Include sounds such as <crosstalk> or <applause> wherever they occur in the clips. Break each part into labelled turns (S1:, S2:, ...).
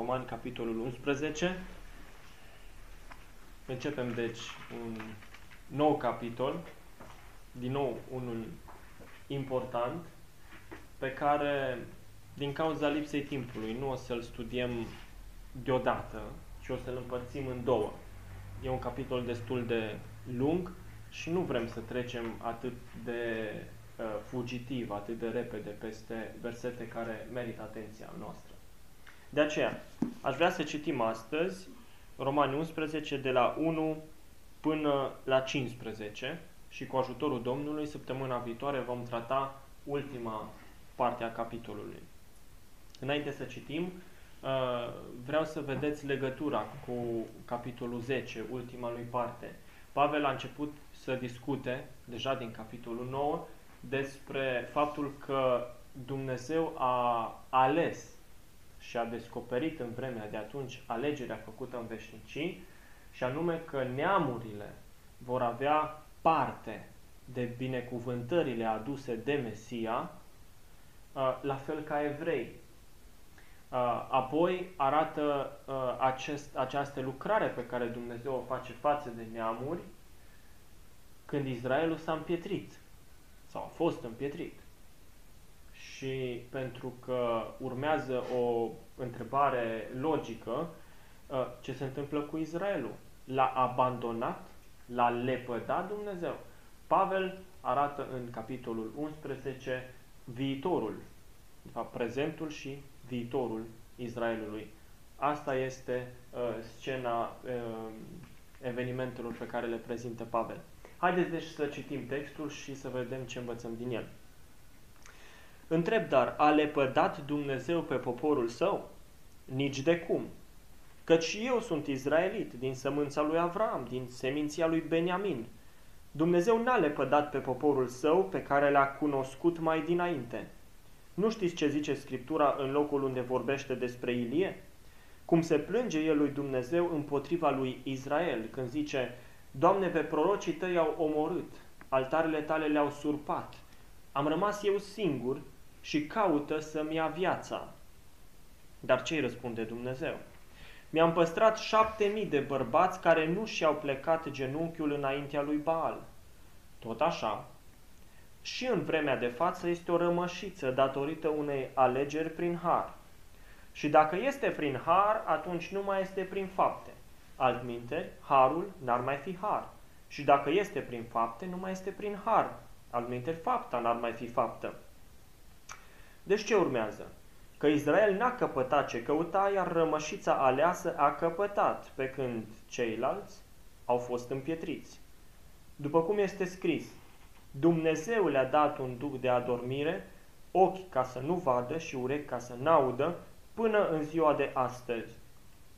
S1: Romani, capitolul 11. Începem, deci, un nou capitol, din nou unul important, pe care, din cauza lipsei timpului, nu o să-l studiem deodată, ci o să-l împărțim în două. E un capitol destul de lung și nu vrem să trecem atât de uh, fugitiv, atât de repede peste versete care merită atenția noastră. De aceea, aș vrea să citim astăzi Romani 11 de la 1 până la 15 și cu ajutorul Domnului, săptămâna viitoare vom trata ultima parte a capitolului. Înainte să citim, uh, vreau să vedeți legătura cu capitolul 10, ultima lui parte. Pavel a început să discute, deja din capitolul 9, despre faptul că Dumnezeu a ales și a descoperit în vremea de atunci alegerea făcută în veșnicii, și anume că neamurile vor avea parte de binecuvântările aduse de Mesia, la fel ca evrei. Apoi arată acest, această lucrare pe care Dumnezeu o face față de neamuri când Israelul s-a împietrit sau a fost împietrit și pentru că urmează o întrebare logică, ă, ce se întâmplă cu Israelul? L-a abandonat? L-a lepădat Dumnezeu? Pavel arată în capitolul 11 viitorul, de fapt prezentul și viitorul Israelului. Asta este uh, scena uh, evenimentelor pe care le prezintă Pavel. Haideți deci să citim textul și să vedem ce învățăm din el. Întreb dar, a lepădat Dumnezeu pe poporul său? Nici de cum. Căci și eu sunt izraelit, din sămânța lui Avram, din seminția lui Beniamin. Dumnezeu n-a lepădat pe poporul său pe care l-a cunoscut mai dinainte. Nu știți ce zice Scriptura în locul unde vorbește despre Ilie? Cum se plânge el lui Dumnezeu împotriva lui Israel, când zice, Doamne, pe prorocii tăi au omorât, altarele tale le-au surpat, am rămas eu singur și caută să-mi ia viața. Dar ce îi răspunde Dumnezeu? Mi-am păstrat șapte mii de bărbați care nu și-au plecat genunchiul înaintea lui Baal. Tot așa, și în vremea de față este o rămășiță datorită unei alegeri prin har. Și dacă este prin har, atunci nu mai este prin fapte. Altminte, harul n-ar mai fi har. Și dacă este prin fapte, nu mai este prin har. Altminte, fapta n-ar mai fi faptă. Deci ce urmează? Că Israel n-a căpătat ce căuta, iar rămășița aleasă a căpătat, pe când ceilalți au fost împietriți. După cum este scris, Dumnezeu le-a dat un duc de adormire, ochi ca să nu vadă și urechi ca să n-audă, până în ziua de astăzi.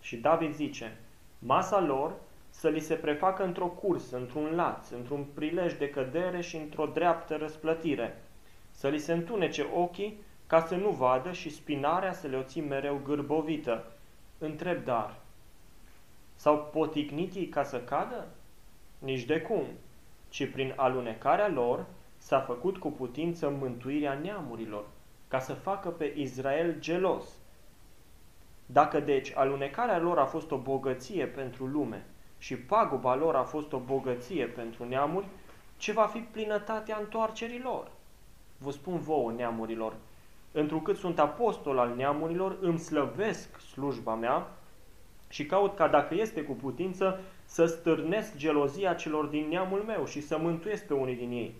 S1: Și David zice, masa lor să li se prefacă într-o cursă, într-un laț, într-un prilej de cădere și într-o dreaptă răsplătire, să li se întunece ochii ca să nu vadă și spinarea să le o ții mereu gârbovită. Întreb dar, sau poticnit ei ca să cadă? Nici de cum, ci prin alunecarea lor s-a făcut cu putință mântuirea neamurilor, ca să facă pe Israel gelos. Dacă deci alunecarea lor a fost o bogăție pentru lume și paguba lor a fost o bogăție pentru neamuri, ce va fi plinătatea întoarcerii lor? Vă spun vouă, neamurilor, întrucât sunt apostol al neamurilor, îmi slăvesc slujba mea și caut ca dacă este cu putință să stârnesc gelozia celor din neamul meu și să mântuiesc pe unii din ei.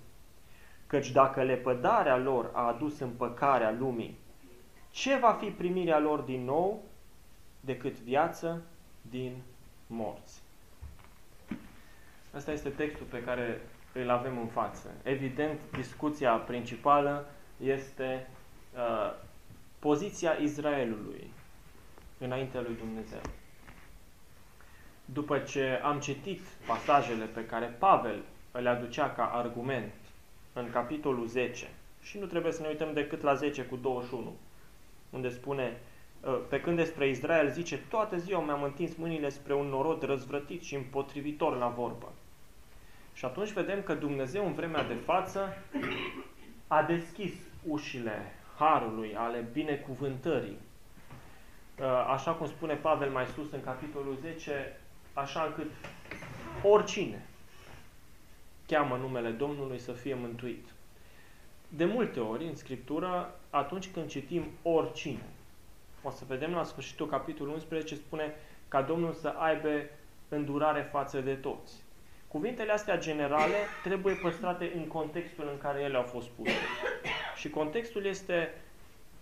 S1: Căci dacă lepădarea lor a adus împăcarea lumii, ce va fi primirea lor din nou decât viață din morți? Asta este textul pe care îl avem în față. Evident, discuția principală este uh, poziția Israelului înaintea lui Dumnezeu. După ce am citit pasajele pe care Pavel le aducea ca argument în capitolul 10, și nu trebuie să ne uităm decât la 10 cu 21, unde spune, uh, pe când despre Israel zice, toată ziua mi-am întins mâinile spre un norod răzvrătit și împotrivitor la vorbă. Și atunci vedem că Dumnezeu în vremea de față a deschis ușile harului, ale binecuvântării. uh, așa cum spune Pavel mai sus în capitolul 10, așa încât oricine cheamă numele Domnului să fie mântuit. De multe ori, în Scriptură, atunci când citim oricine, o să vedem la sfârșitul capitolului 11, spune ca Domnul să aibă îndurare față de toți. Cuvintele astea generale trebuie păstrate în contextul în care ele au fost puse. Și contextul este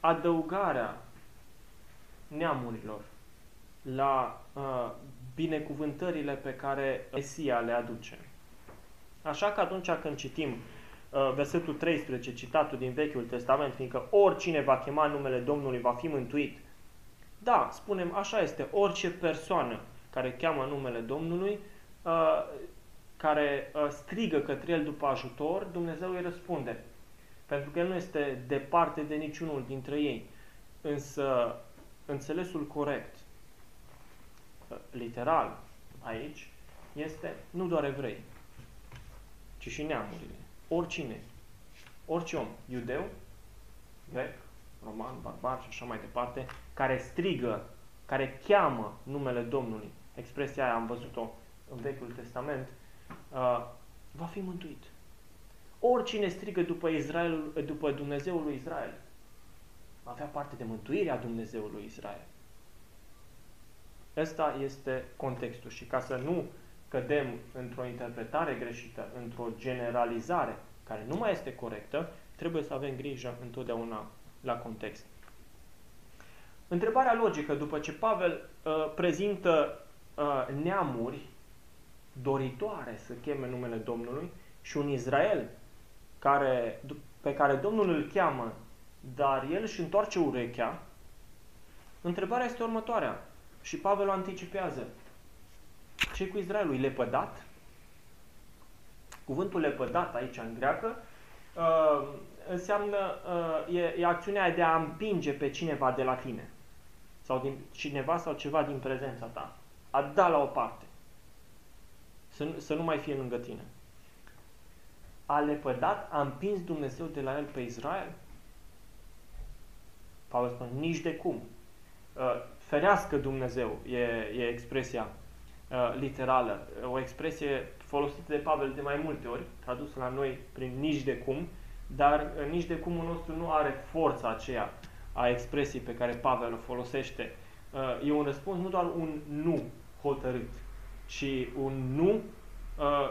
S1: adăugarea neamurilor la uh, binecuvântările pe care Mesia le aduce. Așa că atunci când citim uh, versetul 13, citatul din Vechiul Testament, fiindcă oricine va chema numele Domnului va fi mântuit, da, spunem, așa este, orice persoană care cheamă numele Domnului, uh, care uh, strigă către El după ajutor, Dumnezeu îi răspunde. Pentru că El nu este departe de niciunul dintre ei. Însă, înțelesul corect, uh, literal, aici, este nu doar evrei, ci și neamurile. Oricine, orice om, iudeu, grec, roman, barbar și așa mai departe, care strigă, care cheamă numele Domnului, expresia aia am văzut-o în Vechiul Testament, uh, va fi mântuit. Oricine strigă după, Israel, după Dumnezeul lui Israel, va avea parte de mântuirea Dumnezeului Israel. Ăsta este contextul și ca să nu cădem într-o interpretare greșită, într-o generalizare care nu mai este corectă, trebuie să avem grijă întotdeauna la context. Întrebarea logică, după ce Pavel uh, prezintă uh, neamuri doritoare să cheme numele Domnului și un Israel care, pe care Domnul îl cheamă, dar el își întoarce urechea, întrebarea este următoarea. Și Pavel o anticipează. ce cu Israelul? E lepădat? Cuvântul lepădat aici în greacă uh, înseamnă, uh, e, e acțiunea de a împinge pe cineva de la tine. Sau din cineva sau ceva din prezența ta. A da la o parte. Să, să nu mai fie lângă tine. A lepădat, a împins Dumnezeu de la el pe Israel? Pavel spune, nici de cum. Uh, ferească Dumnezeu, e, e expresia uh, literală. O expresie folosită de Pavel de mai multe ori, tradusă la noi prin nici de cum, dar uh, nici de cumul nostru nu are forța aceea a expresiei pe care Pavel o folosește. Uh, e un răspuns, nu doar un nu hotărât, ci un nu uh,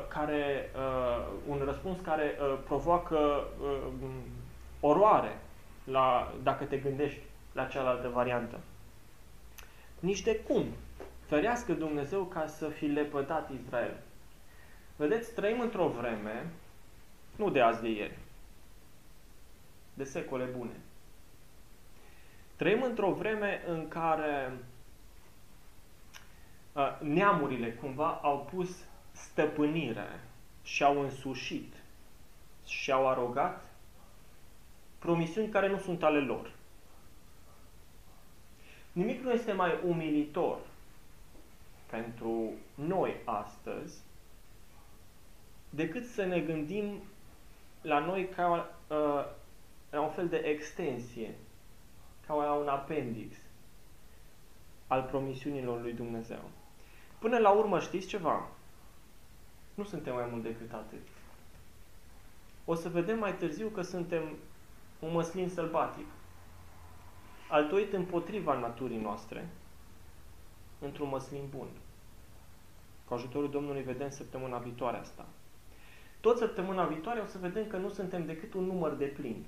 S1: care, un răspuns care provoacă oroare la, dacă te gândești la cealaltă variantă. Nici de cum. Ferească Dumnezeu ca să fi lepădat Israel. Vedeți, trăim într-o vreme, nu de azi de ieri, de secole bune. Trăim într-o vreme în care uh, neamurile cumva au pus stăpânire și au însușit și au arogat promisiuni care nu sunt ale lor. Nimic nu este mai umilitor pentru noi astăzi decât să ne gândim la noi ca uh, la un fel de extensie, ca la un appendix al promisiunilor lui Dumnezeu. Până la urmă știți ceva? Nu suntem mai mult decât atât. O să vedem mai târziu că suntem un măslin sălbatic, altoit împotriva naturii noastre, într-un măslin bun. Cu ajutorul Domnului vedem săptămâna viitoare asta. Tot săptămâna viitoare o să vedem că nu suntem decât un număr de plin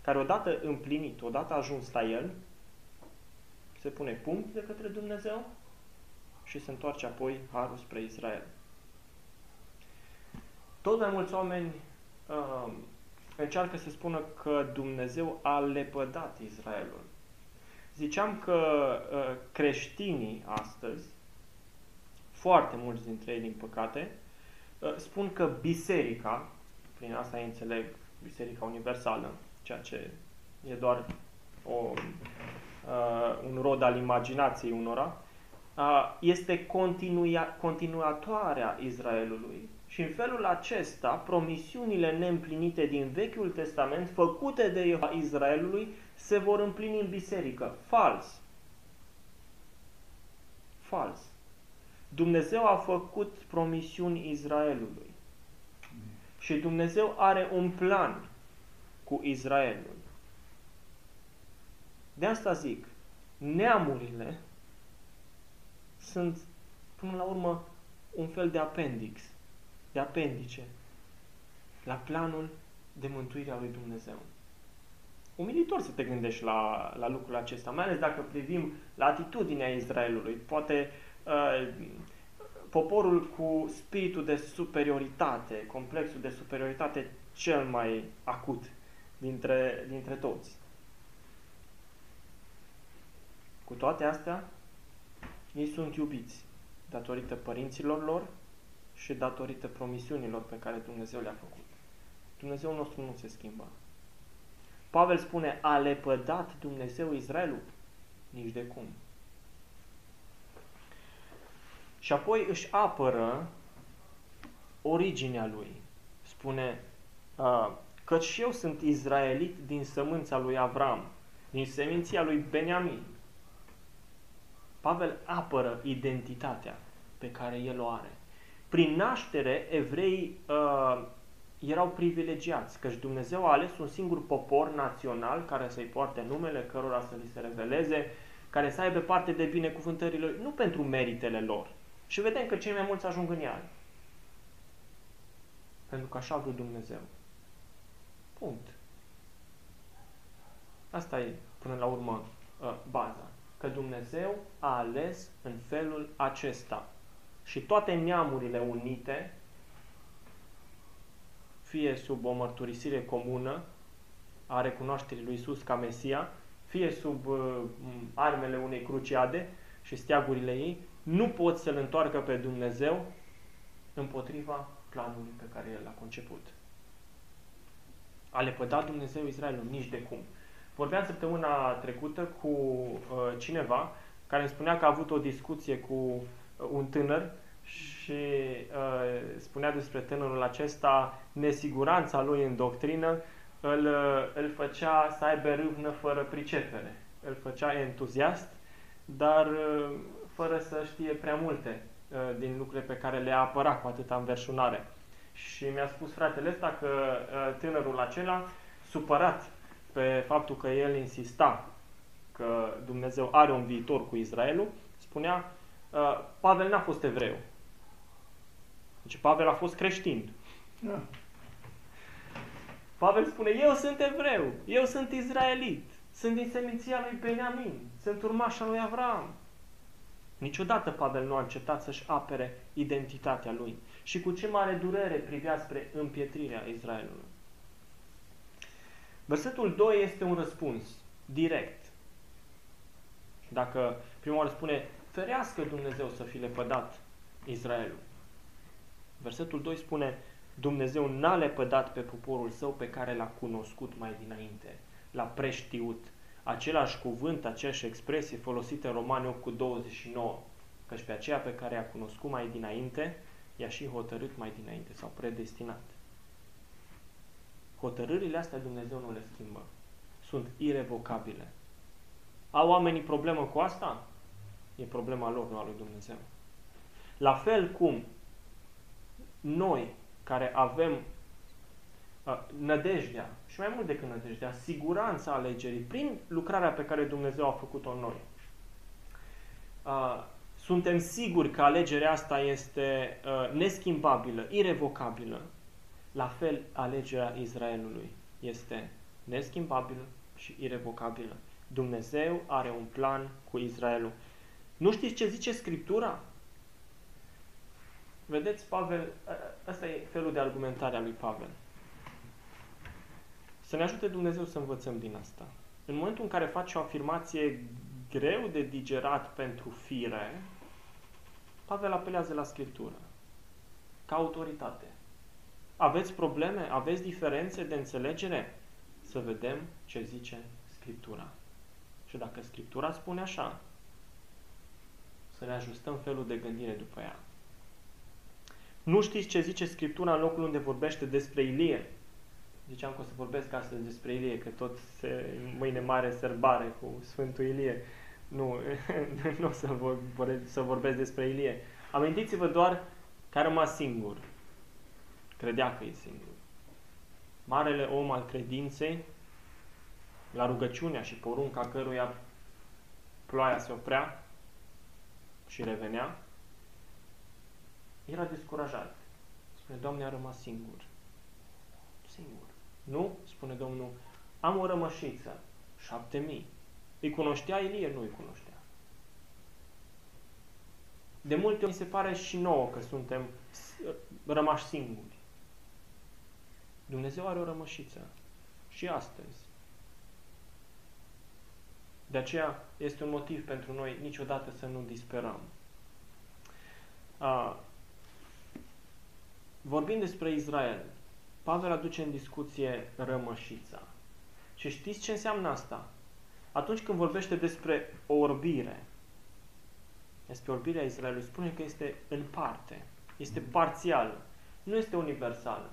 S1: care odată împlinit, odată ajuns la el, se pune punct de către Dumnezeu și se întoarce apoi harul spre Israel. Tot mai mulți oameni uh, încearcă să spună că Dumnezeu a lepădat Israelul. Ziceam că uh, creștinii astăzi, foarte mulți dintre ei din păcate, uh, spun că biserica, prin asta îi înțeleg Biserica Universală, ceea ce e doar o, uh, un rod al imaginației unora, uh, este continuia, continuatoarea Israelului Și în felul acesta, promisiunile neîmplinite din Vechiul Testament, făcute de Israelului, se vor împlini în biserică. Fals. Fals. Dumnezeu a făcut promisiuni Israelului. Și Dumnezeu are un plan cu Israelul. De asta zic, neamurile sunt, până la urmă, un fel de appendix, de apendice la planul de mântuire a lui Dumnezeu. Umilitor să te gândești la, la lucrul acesta, mai ales dacă privim la atitudinea Israelului. Poate uh, poporul cu spiritul de superioritate, complexul de superioritate cel mai acut dintre, dintre toți. Cu toate astea, ei sunt iubiți datorită părinților lor și datorită promisiunilor pe care Dumnezeu le-a făcut. Dumnezeu nostru nu se schimbă. Pavel spune, a lepădat Dumnezeu Israelul? Nici de cum. Și apoi își apără originea lui. Spune, căci și eu sunt izraelit din sămânța lui Avram, din seminția lui Beniamin. Pavel apără identitatea pe care el o are. Prin naștere, evreii uh, erau privilegiați, căci Dumnezeu a ales un singur popor național care să-i poarte numele, cărora să li se reveleze, care să aibă parte de binecuvântările lui, nu pentru meritele lor. Și vedem că cei mai mulți ajung în iad. Pentru că așa a vrut Dumnezeu. Punct. Asta e, până la urmă, uh, baza că Dumnezeu a ales în felul acesta. Și toate neamurile unite, fie sub o mărturisire comună a recunoașterii lui Isus ca Mesia, fie sub uh, armele unei cruciade și steagurile ei, nu pot să-L întoarcă pe Dumnezeu împotriva planului pe care El l-a conceput. A lepădat Dumnezeu Israelul nici de cum. Vorbeam săptămâna trecută cu uh, cineva care îmi spunea că a avut o discuție cu uh, un tânăr și uh, spunea despre tânărul acesta nesiguranța lui în doctrină îl, uh, îl făcea să aibă râvnă fără pricepere. Îl făcea entuziast, dar uh, fără să știe prea multe uh, din lucrurile pe care le-a apărat cu atâta înverșunare. Și mi-a spus fratele ăsta că uh, tânărul acela, supărat pe faptul că el insista că Dumnezeu are un viitor cu Israelul, spunea, uh, Pavel n-a fost evreu. Deci Pavel a fost creștin. Da. Pavel spune, eu sunt evreu, eu sunt izraelit, sunt din seminția lui Beniamin, sunt urmașa lui Avram. Niciodată Pavel nu a încetat să-și apere identitatea lui și cu ce mare durere privea spre împietrirea Israelului. Versetul 2 este un răspuns direct. Dacă prima oară spune, ferească Dumnezeu să fi lepădat Israelul. Versetul 2 spune, Dumnezeu n-a lepădat pe poporul său pe care l-a cunoscut mai dinainte, l-a preștiut. Același cuvânt, aceeași expresie folosită în Romani 8 cu 29, căci pe aceea pe care a cunoscut mai dinainte, i-a și hotărât mai dinainte sau predestinat. Hotărârile astea Dumnezeu nu le schimbă. Sunt irevocabile. Au oamenii problemă cu asta? E problema lor, nu a lui Dumnezeu. La fel cum noi, care avem uh, nădejdea, și mai mult decât nădejdea, siguranța alegerii, prin lucrarea pe care Dumnezeu a făcut-o în noi, uh, suntem siguri că alegerea asta este uh, neschimbabilă, irevocabilă, la fel, alegerea Israelului este neschimbabilă și irevocabilă. Dumnezeu are un plan cu Israelul. Nu știți ce zice Scriptura? Vedeți, Pavel, ăsta e felul de argumentare a lui Pavel. Să ne ajute Dumnezeu să învățăm din asta. În momentul în care face o afirmație greu de digerat pentru fire, Pavel apelează la Scriptură, ca autoritate. Aveți probleme? Aveți diferențe de înțelegere? Să vedem ce zice Scriptura. Și dacă Scriptura spune așa, să ne ajustăm felul de gândire după ea. Nu știți ce zice Scriptura în locul unde vorbește despre Ilie? Ziceam că o să vorbesc astăzi despre Ilie, că tot se, mâine mare sărbare cu Sfântul Ilie. Nu, <laughs> nu o să, vor, să vorbesc despre Ilie. Amintiți-vă doar că a rămas singur. Credea că e singur. Marele om al credinței, la rugăciunea și porunca căruia ploaia se oprea și revenea, era descurajat. Spune, Doamne, a rămas singur. Singur. Nu? Spune Domnul, am o rămășiță, șapte mii. Îi cunoștea Ilie? Nu îi cunoștea. De multe ori mi se pare și nouă că suntem rămași singuri. Dumnezeu are o rămășiță. Și astăzi. De aceea este un motiv pentru noi niciodată să nu disperăm. A, vorbind despre Israel, Pavel aduce în discuție rămășița. Și știți ce înseamnă asta? Atunci când vorbește despre o orbire, despre orbirea Israelului, spune că este în parte, este parțială, nu este universală.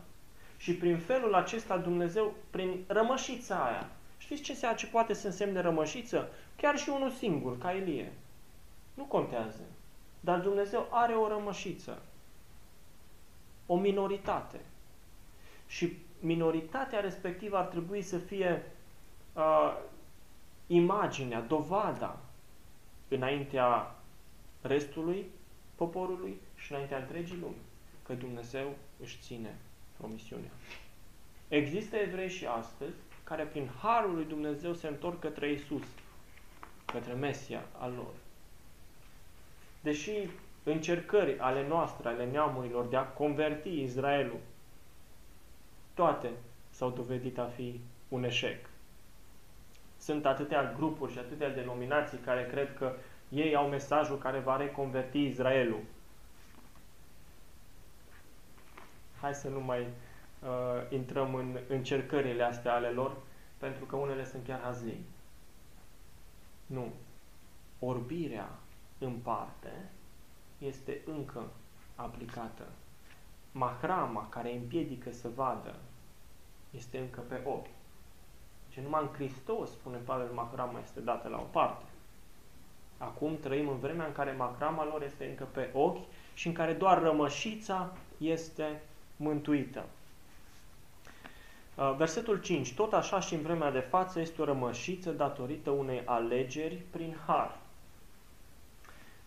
S1: Și prin felul acesta Dumnezeu, prin rămășița aia, știți ce, ce poate să însemne rămășiță? Chiar și unul singur, ca Elie. Nu contează. Dar Dumnezeu are o rămășiță. O minoritate. Și minoritatea respectivă ar trebui să fie uh, imaginea, dovada înaintea restului poporului și înaintea întregii lumi că Dumnezeu își ține promisiunea. Există evrei și astăzi care prin harul lui Dumnezeu se întorc către Isus, către Mesia al lor. Deși încercări ale noastre, ale neamurilor de a converti Israelul, toate s-au dovedit a fi un eșec. Sunt atâtea grupuri și atâtea denominații care cred că ei au mesajul care va reconverti Israelul. Hai să nu mai uh, intrăm în încercările astea ale lor, pentru că unele sunt chiar hazlii. Nu. Orbirea în parte este încă aplicată. Mahrama care împiedică să vadă este încă pe ochi. Deci numai în Hristos, spune Pavel, mahrama este dată la o parte. Acum trăim în vremea în care mahrama lor este încă pe ochi și în care doar rămășița este mântuită. Uh, versetul 5. Tot așa și în vremea de față este o rămășiță datorită unei alegeri prin har.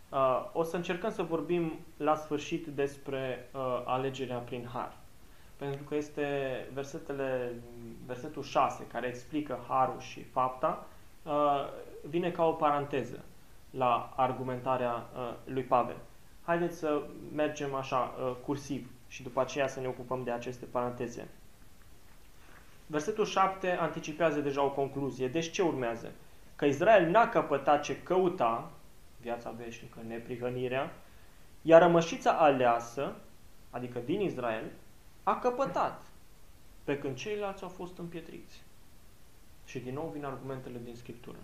S1: Uh, o să încercăm să vorbim la sfârșit despre uh, alegerea prin har. Pentru că este versetele, versetul 6 care explică harul și fapta, vine ca o paranteză la argumentarea lui Pavel. Haideți să mergem așa cursiv și după aceea să ne ocupăm de aceste paranteze. Versetul 7 anticipează deja o concluzie. Deci ce urmează? Că Israel n-a căpătat ce căuta, viața veșnică, neprihănirea, iar rămășița aleasă, adică din Israel, a căpătat, pe când ceilalți au fost împietriți. Și din nou vin argumentele din Scriptură.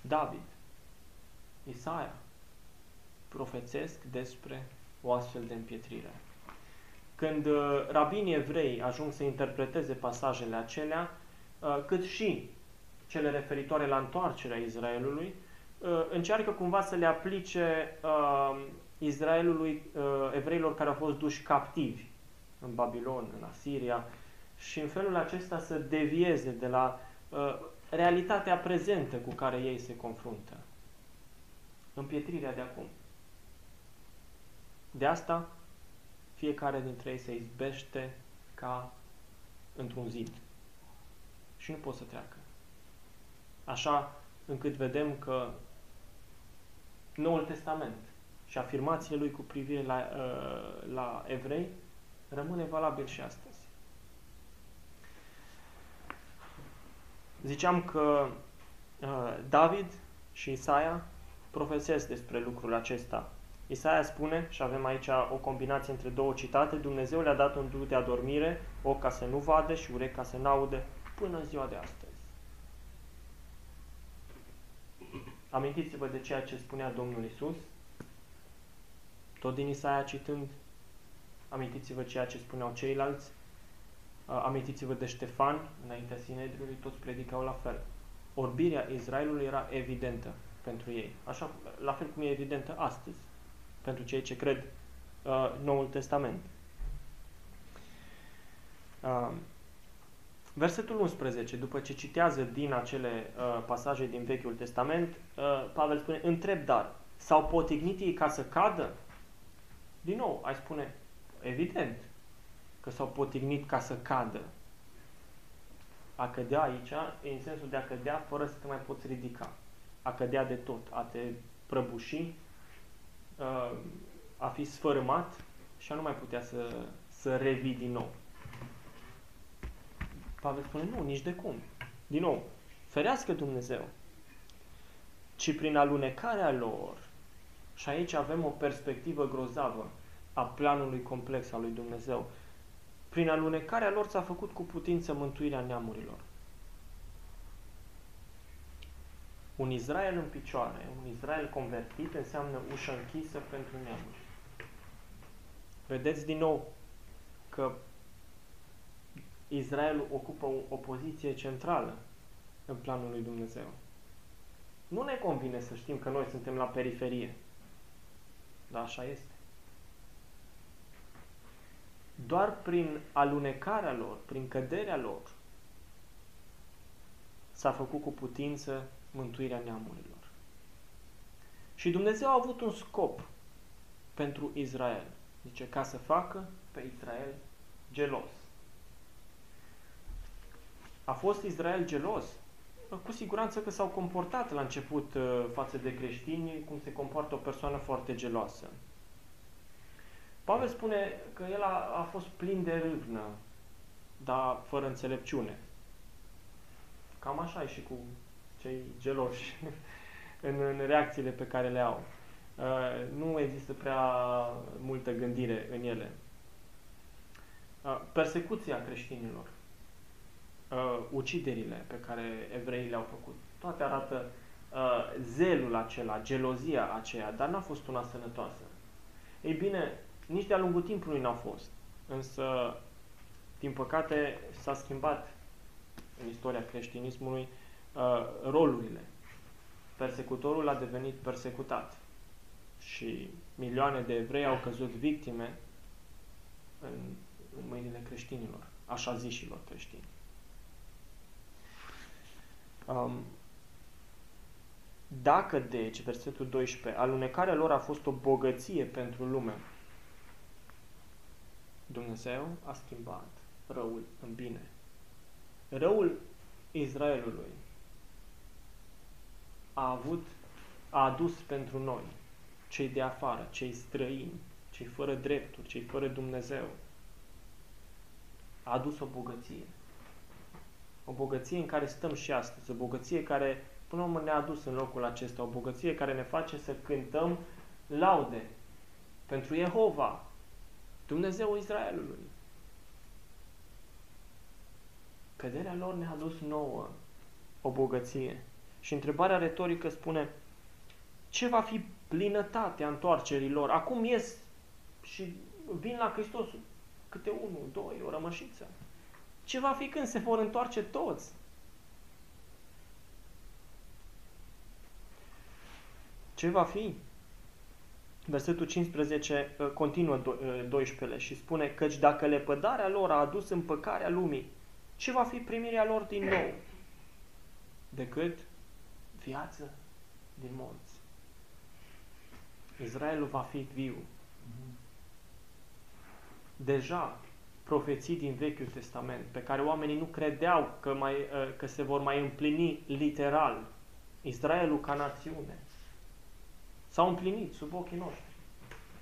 S1: David, Isaia, profețesc despre o astfel de împietrire. Când uh, rabinii evrei ajung să interpreteze pasajele acelea, uh, cât și cele referitoare la întoarcerea Israelului, uh, încearcă cumva să le aplice Israelului evreilor care au fost duși captivi în Babilon, în Asiria, și în felul acesta să devieze de la realitatea prezentă cu care ei se confruntă. Împietrirea de acum. De asta, fiecare dintre ei se izbește ca într-un zid. Și nu pot să treacă. Așa încât vedem că Noul Testament și afirmațiile lui cu privire la, uh, la evrei rămâne valabil și astăzi. Ziceam că uh, David și Isaia profesesc despre lucrul acesta Isaia spune, și avem aici o combinație între două citate, Dumnezeu le-a dat un duh de adormire, o ca să nu vadă și urechi ca să n-aude, până ziua de astăzi. Amintiți-vă de ceea ce spunea Domnul Isus. Tot din Isaia citând, amintiți-vă ceea ce spuneau ceilalți, amintiți-vă de Ștefan, înaintea Sinedriului, toți predicau la fel. Orbirea Israelului era evidentă pentru ei, așa, la fel cum e evidentă astăzi, pentru cei ce cred uh, Noul Testament. Uh, versetul 11, după ce citează din acele uh, pasaje din Vechiul Testament, uh, Pavel spune, întreb dar, s-au potignit ei ca să cadă? Din nou, ai spune, evident, că s-au potignit ca să cadă. A cădea aici, în sensul de a cădea fără să te mai poți ridica. A cădea de tot, a te prăbuși, uh, a fi sfărâmat și a nu mai putea să, să revii din nou. Pavel spune, nu, nici de cum. Din nou, ferească Dumnezeu. Ci prin alunecarea lor, și aici avem o perspectivă grozavă a planului complex al lui Dumnezeu, prin alunecarea lor s-a făcut cu putință mântuirea neamurilor. Un Israel în picioare, un Israel convertit înseamnă ușă închisă pentru neamuri. Vedeți din nou că Israelul ocupă o, o poziție centrală în planul lui Dumnezeu. Nu ne convine să știm că noi suntem la periferie. Dar așa este. Doar prin alunecarea lor, prin căderea lor, s-a făcut cu putință mântuirea neamurilor. Și Dumnezeu a avut un scop pentru Israel. Zice, ca să facă pe Israel gelos. A fost Israel gelos? Cu siguranță că s-au comportat la început uh, față de creștini cum se comportă o persoană foarte geloasă. Pavel spune că el a, a fost plin de râvnă, dar fără înțelepciune. Cam așa e și cu cei geloși <laughs> în, în reacțiile pe care le au. Uh, nu există prea multă gândire în ele. Uh, persecuția creștinilor, uh, uciderile pe care evreii le-au făcut, toate arată uh, zelul acela, gelozia aceea, dar n-a fost una sănătoasă. Ei bine, nici de-a lungul timpului n-au fost. Însă, din păcate, s-a schimbat în istoria creștinismului uh, rolurile. Persecutorul a devenit persecutat și milioane de evrei au căzut victime în, în mâinile creștinilor, așa zișilor creștini. Um, dacă, deci, versetul 12, alunecarea lor a fost o bogăție pentru lume, Dumnezeu a schimbat răul în bine. Răul Israelului a avut, a adus pentru noi, cei de afară, cei străini, cei fără drepturi, cei fără Dumnezeu, a adus o bogăție. O bogăție în care stăm și astăzi, o bogăție care până la urmă ne-a adus în locul acesta, o bogăție care ne face să cântăm laude pentru Jehova, Dumnezeu Israelului. Căderea lor ne-a adus nouă o bogăție. Și întrebarea retorică spune, ce va fi plinătatea întoarcerii lor? Acum ies și vin la Hristos câte unul, doi, o rămășiță. Ce va fi când se vor întoarce toți? Ce va fi? versetul 15 uh, continuă 12 uh, și spune căci dacă lepădarea lor a adus împăcarea lumii, ce va fi primirea lor din nou? Decât viață din morți. Israelul va fi viu. Deja profeții din Vechiul Testament, pe care oamenii nu credeau că, mai, uh, că se vor mai împlini literal. Israelul ca națiune S-au împlinit sub ochii noștri.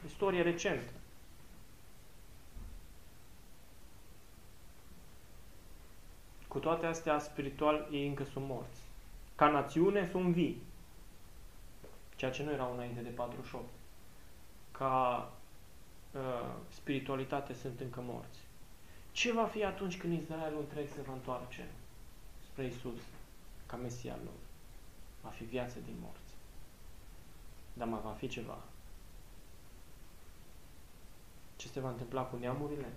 S1: Istorie recentă. Cu toate astea, spiritual, ei încă sunt morți. Ca națiune sunt vii. Ceea ce nu erau înainte de 48. Ca uh, spiritualitate sunt încă morți. Ce va fi atunci când Israelul întreg se va întoarce spre Isus ca Mesia lor? Va fi viață din morți dar mai va fi ceva. ce se va întâmpla cu neamurile?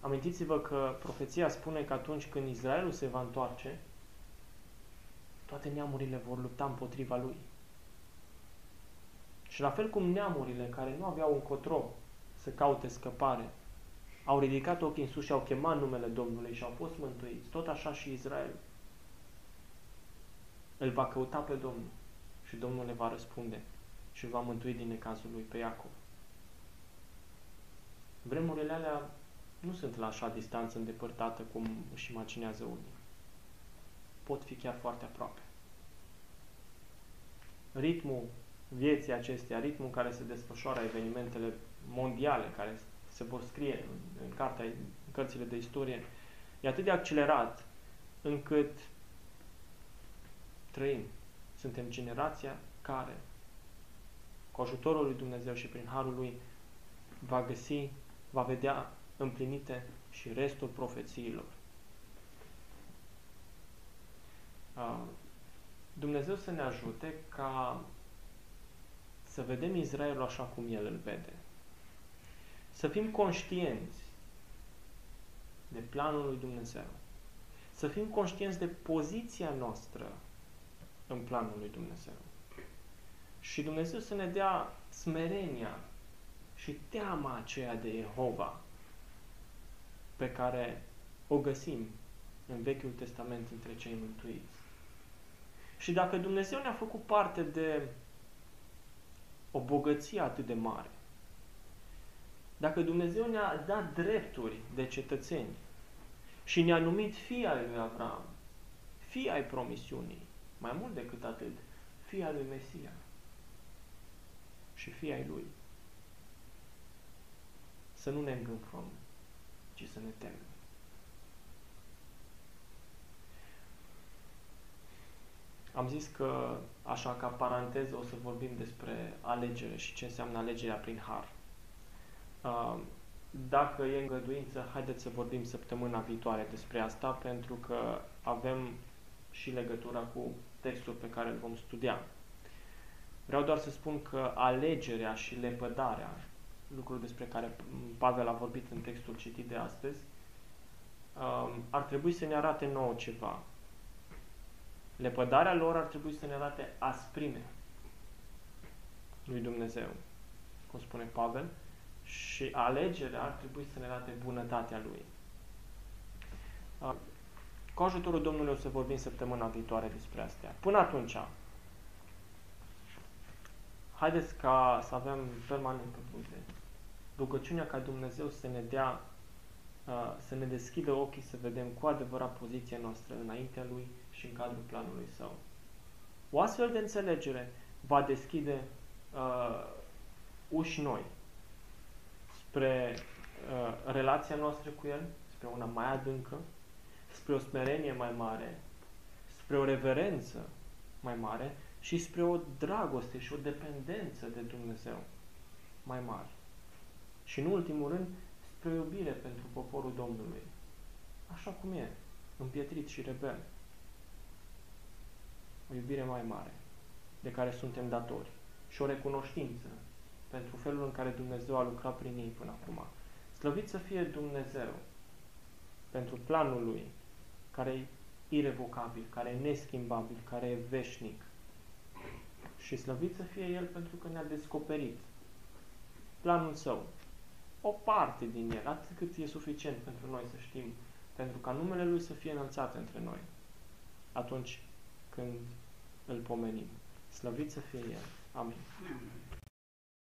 S1: Amintiți-vă că profeția spune că atunci când Israelul se va întoarce, toate neamurile vor lupta împotriva lui. Și la fel cum neamurile care nu aveau încotro să caute scăpare, au ridicat ochii în sus și au chemat numele Domnului și au fost mântuiți, tot așa și Israel. Îl va căuta pe Domnul și Domnul le va răspunde și îl va mântui din necazul lui pe Iacov. Vremurile alea nu sunt la așa distanță îndepărtată cum își imaginează unii. Pot fi chiar foarte aproape. Ritmul vieții acesteia, ritmul în care se desfășoară evenimentele mondiale, care se vor scrie în, în, cartea, în cărțile de istorie, e atât de accelerat încât trăim. Suntem generația care, cu ajutorul lui Dumnezeu și prin Harul lui, va găsi, va vedea împlinite și restul profețiilor. Dumnezeu să ne ajute ca să vedem Israelul așa cum El îl vede. Să fim conștienți de planul lui Dumnezeu. Să fim conștienți de poziția noastră în planul lui Dumnezeu. Și Dumnezeu să ne dea smerenia și teama aceea de Jehova pe care o găsim în Vechiul Testament între cei mântuiți. Și dacă Dumnezeu ne-a făcut parte de o bogăție atât de mare, dacă Dumnezeu ne-a dat drepturi de cetățeni și ne-a numit fii al lui Avram, fii ai promisiunii, mai mult decât atât, fii al lui Mesia și fii ai lui, să nu ne îngânfăm, ci să ne temem. Am zis că, așa ca paranteză, o să vorbim despre alegere și ce înseamnă alegerea prin har. Dacă e îngăduință, haideți să vorbim săptămâna viitoare despre asta, pentru că avem și legătura cu textul pe care îl vom studia. Vreau doar să spun că alegerea și lepădarea, lucruri despre care Pavel a vorbit în textul citit de astăzi, ar trebui să ne arate nouă ceva. Lepădarea lor ar trebui să ne arate asprime lui Dumnezeu, cum spune Pavel, și alegerea ar trebui să ne arate bunătatea Lui. Cu ajutorul Domnului o să vorbim săptămâna viitoare despre astea. Până atunci, haideți ca să avem permanent pe buze rugăciunea ca Dumnezeu să ne dea, să ne deschidă ochii să vedem cu adevărat poziția noastră înaintea Lui și în cadrul planului Său. O astfel de înțelegere va deschide uh, uși noi spre uh, relația noastră cu El, spre una mai adâncă, spre o smerenie mai mare, spre o reverență mai mare și spre o dragoste și o dependență de Dumnezeu mai mare. Și în ultimul rând, spre o iubire pentru poporul Domnului. Așa cum e, împietrit și rebel. O iubire mai mare, de care suntem datori. Și o recunoștință pentru felul în care Dumnezeu a lucrat prin ei până acum. Slăvit să fie Dumnezeu pentru planul Lui, care e irevocabil, care e neschimbabil, care e veșnic. Și slăvit să fie El pentru că ne-a descoperit planul Său. O parte din El, atât cât e suficient pentru noi să știm, pentru ca numele Lui să fie înălțat între noi atunci când îl pomenim. Slăvit să fie El. Amin.